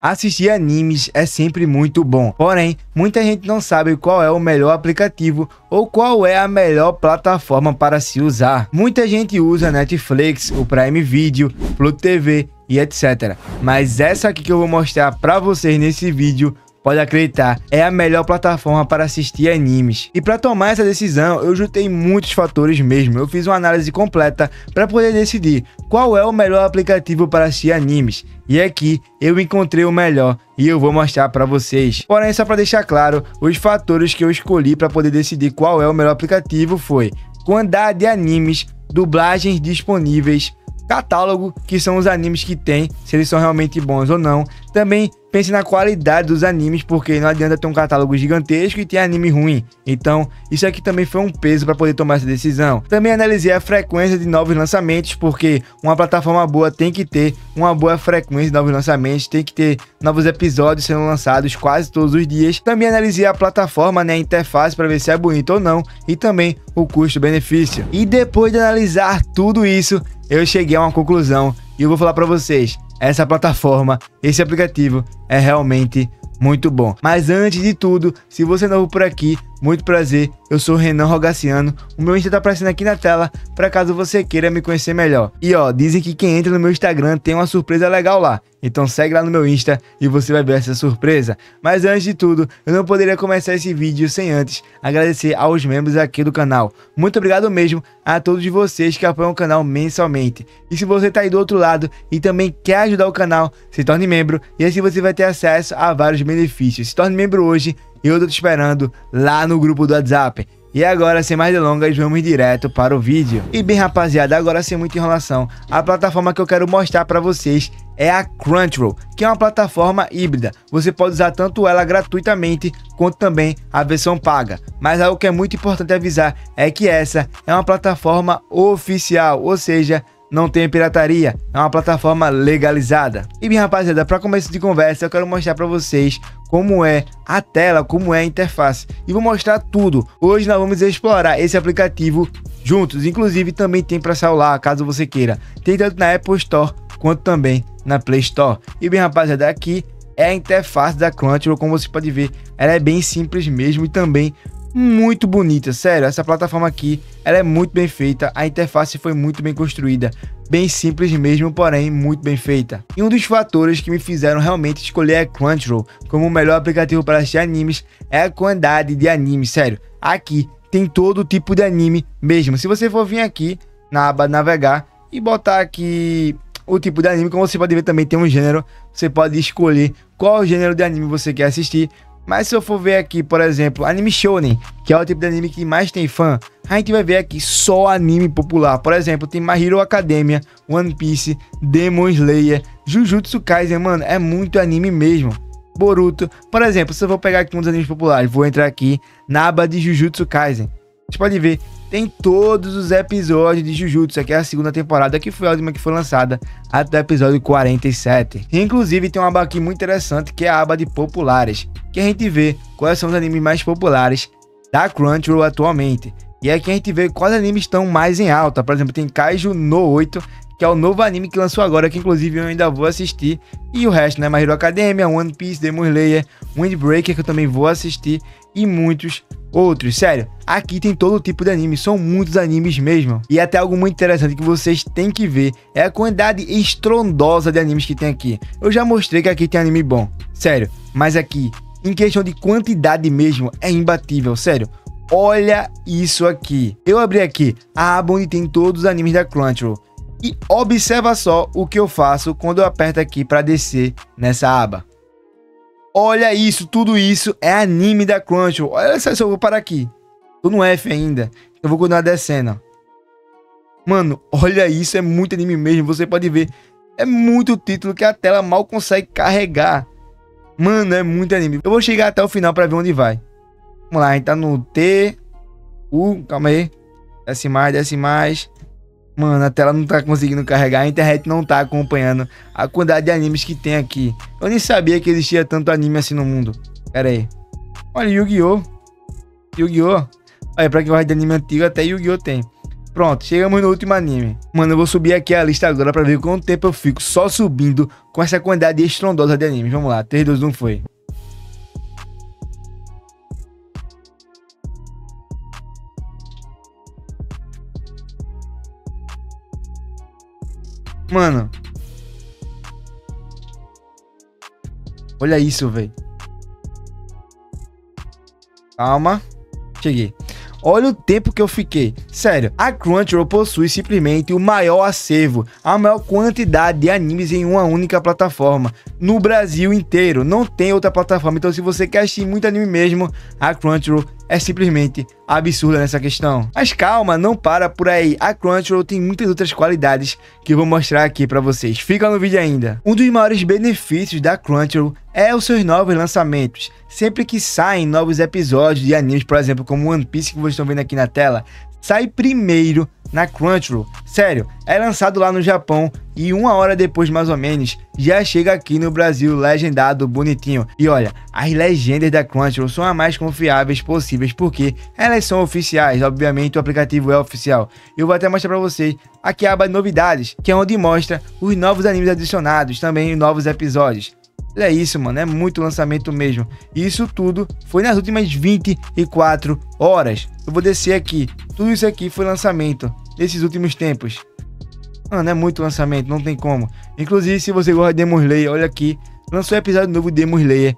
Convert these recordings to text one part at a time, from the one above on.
Assistir animes é sempre muito bom, porém, muita gente não sabe qual é o melhor aplicativo ou qual é a melhor plataforma para se usar. Muita gente usa Netflix, o Prime Video, Pluto TV e etc. Mas essa aqui que eu vou mostrar para vocês nesse vídeo pode acreditar, é a melhor plataforma para assistir animes. E para tomar essa decisão, eu juntei muitos fatores mesmo. Eu fiz uma análise completa para poder decidir qual é o melhor aplicativo para assistir animes. E aqui eu encontrei o melhor e eu vou mostrar para vocês. Porém, só para deixar claro, os fatores que eu escolhi para poder decidir qual é o melhor aplicativo foi quantidade de animes, dublagens disponíveis, catálogo, que são os animes que tem, se eles são realmente bons ou não. Também pense na qualidade dos animes, porque não adianta ter um catálogo gigantesco e ter anime ruim. Então, isso aqui também foi um peso para poder tomar essa decisão. Também analisei a frequência de novos lançamentos, porque uma plataforma boa tem que ter uma boa frequência de novos lançamentos, tem que ter novos episódios sendo lançados quase todos os dias. Também analisei a plataforma, né, a interface para ver se é bonito ou não, e também o custo-benefício. E depois de analisar tudo isso, eu cheguei a uma conclusão e eu vou falar para vocês essa plataforma, esse aplicativo é realmente muito bom. Mas antes de tudo, se você é novo por aqui, muito prazer, eu sou Renan Rogaciano, o meu Insta tá aparecendo aqui na tela, para caso você queira me conhecer melhor. E ó, dizem que quem entra no meu Instagram tem uma surpresa legal lá, então segue lá no meu Insta e você vai ver essa surpresa. Mas antes de tudo, eu não poderia começar esse vídeo sem antes agradecer aos membros aqui do canal. Muito obrigado mesmo a todos vocês que apoiam o canal mensalmente. E se você tá aí do outro lado e também quer ajudar o canal, se torne membro e assim você vai ter acesso a vários benefícios. Se torne membro hoje eu tô te esperando lá no grupo do WhatsApp. E agora, sem mais delongas, vamos direto para o vídeo. E bem, rapaziada, agora sem muita enrolação, a plataforma que eu quero mostrar para vocês é a Crunchyroll, que é uma plataforma híbrida. Você pode usar tanto ela gratuitamente quanto também a versão paga. Mas algo que é muito importante avisar é que essa é uma plataforma oficial, ou seja, não tem pirataria, é uma plataforma legalizada. E bem, rapaziada, para começo de conversa, eu quero mostrar para vocês como é a tela, como é a interface. E vou mostrar tudo. Hoje nós vamos explorar esse aplicativo juntos. Inclusive também tem para celular, caso você queira. Tem tanto na Apple Store quanto também na Play Store. E bem, rapaziada, aqui é a interface da Crunchyroll, como você pode ver, ela é bem simples mesmo e também muito bonita, sério, essa plataforma aqui, ela é muito bem feita, a interface foi muito bem construída, bem simples mesmo, porém muito bem feita. E um dos fatores que me fizeram realmente escolher a Crunchyroll como o melhor aplicativo para assistir animes é a quantidade de animes, sério. Aqui tem todo tipo de anime mesmo. Se você for vir aqui na aba navegar e botar aqui o tipo de anime, como você pode ver também tem um gênero, você pode escolher qual gênero de anime você quer assistir. Mas se eu for ver aqui, por exemplo, anime shonen, que é o tipo de anime que mais tem fã, a gente vai ver aqui só anime popular. Por exemplo, tem My Hero Academia, One Piece, Demon Slayer, Jujutsu Kaisen, mano, é muito anime mesmo. Boruto, por exemplo, se eu vou pegar aqui um dos animes populares, vou entrar aqui na aba de Jujutsu Kaisen. Você pode ver, tem todos os episódios de Jujutsu. Aqui é a segunda temporada, que foi a última que foi lançada, até o episódio 47. inclusive, tem uma aba aqui muito interessante, que é a aba de populares, que a gente vê quais são os animes mais populares da Crunchyroll atualmente. E aqui a gente vê quais animes estão mais em alta. Por exemplo, tem Kaiju no 8, que é o novo anime que lançou agora, que inclusive eu ainda vou assistir. E o resto, né? My Hero Academia, One Piece, Demon Slayer, Windbreaker, que eu também vou assistir. E muitos outros. Sério, aqui tem todo tipo de anime, são muitos animes mesmo. E até algo muito interessante que vocês têm que ver é a quantidade estrondosa de animes que tem aqui. Eu já mostrei que aqui tem anime bom, sério. Mas aqui, em questão de quantidade mesmo, é imbatível, sério. Olha isso aqui. Eu abri aqui a aba onde tem todos os animes da Crunchyroll. E observa só o que eu faço quando eu aperto aqui para descer nessa aba. Olha isso, tudo isso é anime da Crunchyroll. Olha só, eu vou parar aqui. Tô no F ainda. Eu vou continuar descendo. Mano, olha isso, é muito anime mesmo. Você pode ver. É muito título que a tela mal consegue carregar. Mano, é muito anime. Eu vou chegar até o final para ver onde vai. Vamos lá, a gente tá no T. U, calma aí. Desce mais, desce mais. Mano, a tela não tá conseguindo carregar, a internet não tá acompanhando a quantidade de animes que tem aqui. Eu nem sabia que existia tanto anime assim no mundo. Pera aí. Olha, Yu-Gi-Oh! Yu-Gi-Oh! Olha, pra quem gosta de anime antigo, até Yu-Gi-Oh! tem. Pronto, chegamos no último anime. Mano, eu vou subir aqui a lista agora pra ver quanto tempo eu fico só subindo com essa quantidade estrondosa de animes. Vamos lá, 3, 2, 1, foi. Mano. Olha isso, velho. Calma. Cheguei. Olha o tempo que eu fiquei. Sério, a Crunchyroll possui simplesmente o maior acervo, a maior quantidade de animes em uma única plataforma. No Brasil inteiro, não tem outra plataforma. Então, se você quer assistir muito anime mesmo, a Crunchyroll é simplesmente absurda nessa questão. Mas calma, não para por aí. A Crunchyroll tem muitas outras qualidades que eu vou mostrar aqui para vocês. Fica no vídeo ainda. Um dos maiores benefícios da Crunchyroll é os seus novos lançamentos. Sempre que saem novos episódios de animes, por exemplo, como One Piece que vocês estão vendo aqui na tela, sai primeiro na Crunchyroll. Sério, é lançado lá no Japão e uma hora depois, mais ou menos, já chega aqui no Brasil legendado bonitinho. E olha, as legendas da Crunchyroll são as mais confiáveis possíveis porque elas são oficiais, obviamente o aplicativo é oficial. Eu vou até mostrar para vocês aqui a aba de novidades, que é onde mostra os novos animes adicionados, também novos episódios. É isso, mano, é muito lançamento mesmo. Isso tudo foi nas últimas 24 horas. Eu vou descer aqui. Tudo isso aqui foi lançamento nesses últimos tempos. Mano, é muito lançamento, não tem como. Inclusive, se você gosta de Demon Slayer, olha aqui. Lançou um episódio novo de Demon Slayer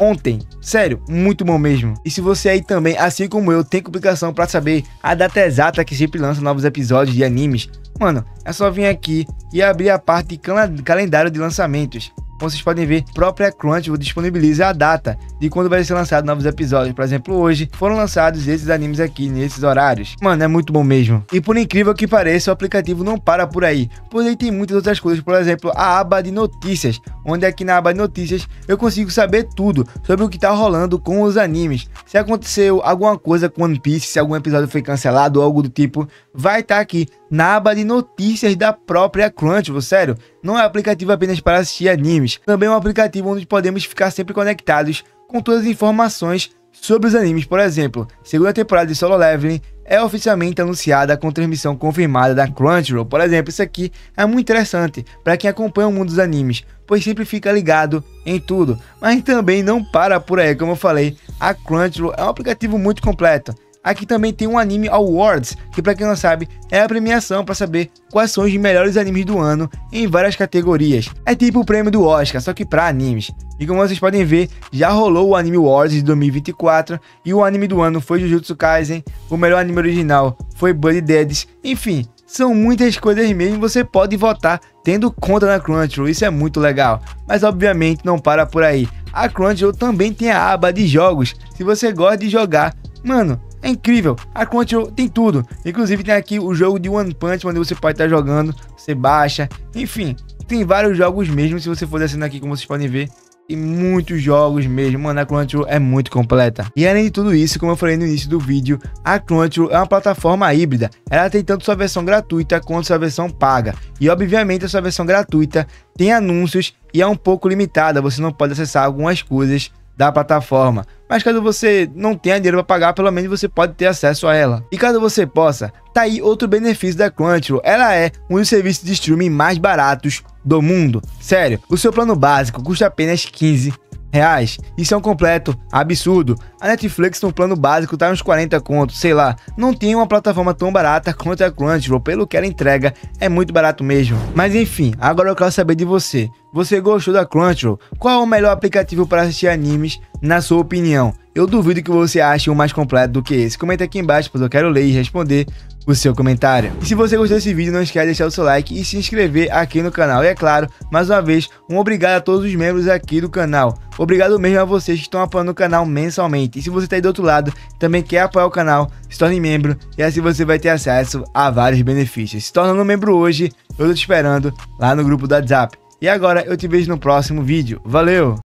ontem. Sério, muito bom mesmo. E se você aí também, assim como eu, tem complicação para saber a data exata que sempre lança novos episódios de animes, mano, é só vir aqui e abrir a parte de calendário de lançamentos. Como vocês podem ver, a própria Crunchyroll disponibiliza a data de quando vai ser lançado novos episódios. Por exemplo, hoje foram lançados esses animes aqui, nesses horários. Mano, é muito bom mesmo. E por incrível que pareça, o aplicativo não para por aí, pois tem muitas outras coisas. Por exemplo, a aba de notícias, onde aqui na aba de notícias eu consigo saber tudo sobre o que tá rolando com os animes. Se aconteceu alguma coisa com One Piece, se algum episódio foi cancelado ou algo do tipo, vai estar tá aqui na aba de notícias da própria Crunchyroll, sério. Não é um aplicativo apenas para assistir animes, também é um aplicativo onde podemos ficar sempre conectados com todas as informações sobre os animes. Por exemplo, segunda temporada de Solo Leveling é oficialmente anunciada com transmissão confirmada da Crunchyroll. Por exemplo, isso aqui é muito interessante para quem acompanha o mundo dos animes, pois sempre fica ligado em tudo. Mas também não para por aí, como eu falei, a Crunchyroll é um aplicativo muito completo. Aqui também tem um Anime Awards, que para quem não sabe, é a premiação para saber quais são os melhores animes do ano em várias categorias. É tipo o prêmio do Oscar, só que para animes. E como vocês podem ver, já rolou o Anime Awards de 2024 e o anime do ano foi Jujutsu Kaisen, o melhor anime original foi Buddy Deads, enfim, são muitas coisas mesmo, você pode votar tendo conta na Crunchyroll, isso é muito legal. Mas obviamente não para por aí. A Crunchyroll também tem a aba de jogos. Se você gosta de jogar, mano, é incrível. A Crunchyroll tem tudo. Inclusive tem aqui o jogo de One Punch, onde você pode estar jogando, você baixa. Enfim, tem vários jogos mesmo, se você for descendo aqui, como vocês podem ver. Tem muitos jogos mesmo, mano, a Crunchyroll é muito completa. E além de tudo isso, como eu falei no início do vídeo, a Crunchyroll é uma plataforma híbrida. Ela tem tanto sua versão gratuita quanto sua versão paga. E obviamente a sua versão gratuita tem anúncios e é um pouco limitada, você não pode acessar algumas coisas da plataforma. Mas caso você não tenha dinheiro para pagar, pelo menos você pode ter acesso a ela. E caso você possa, tá aí outro benefício da Crunchyroll. Ela é um dos serviços de streaming mais baratos do mundo. Sério, o seu plano básico custa apenas 15 reais. Isso é um completo absurdo. A Netflix no plano básico tá uns 40 contos, sei lá. Não tem uma plataforma tão barata quanto a Crunchyroll, pelo que ela entrega, é muito barato mesmo. Mas enfim, agora eu quero saber de você. Você gostou da Crunchyroll? Qual é o melhor aplicativo para assistir animes, na sua opinião? Eu duvido que você ache um mais completo do que esse. Comenta aqui embaixo, pois eu quero ler e responder o seu comentário. E se você gostou desse vídeo, não esquece de deixar o seu like e se inscrever aqui no canal. E é claro, mais uma vez, um obrigado a todos os membros aqui do canal. Obrigado mesmo a vocês que estão apoiando o canal mensalmente. E se você está aí do outro lado, também quer apoiar o canal, se torne membro e assim você vai ter acesso a vários benefícios. Se tornando membro hoje, eu estou te esperando lá no grupo do WhatsApp. E agora eu te vejo no próximo vídeo. Valeu!